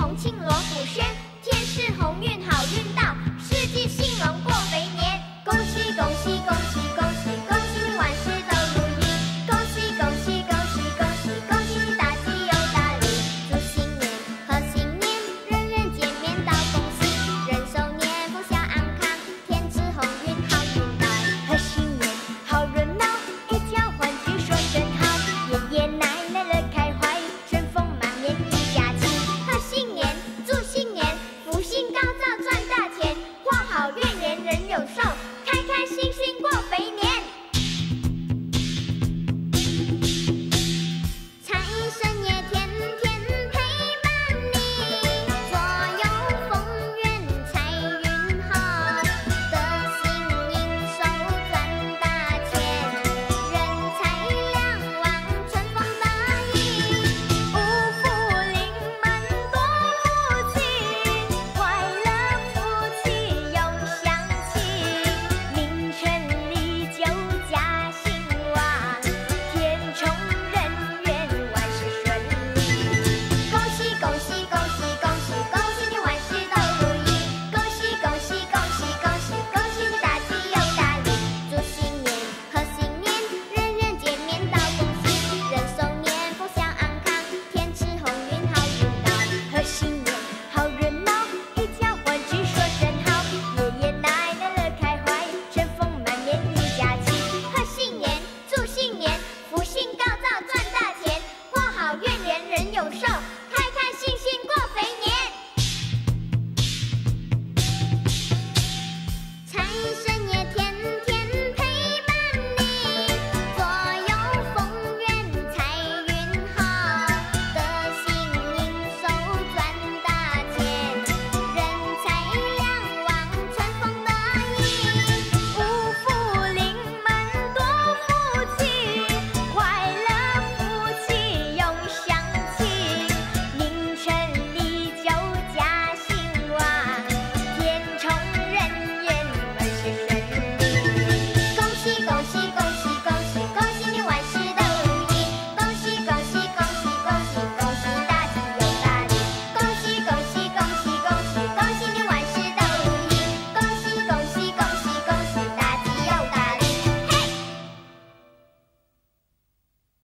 重庆锣鼓声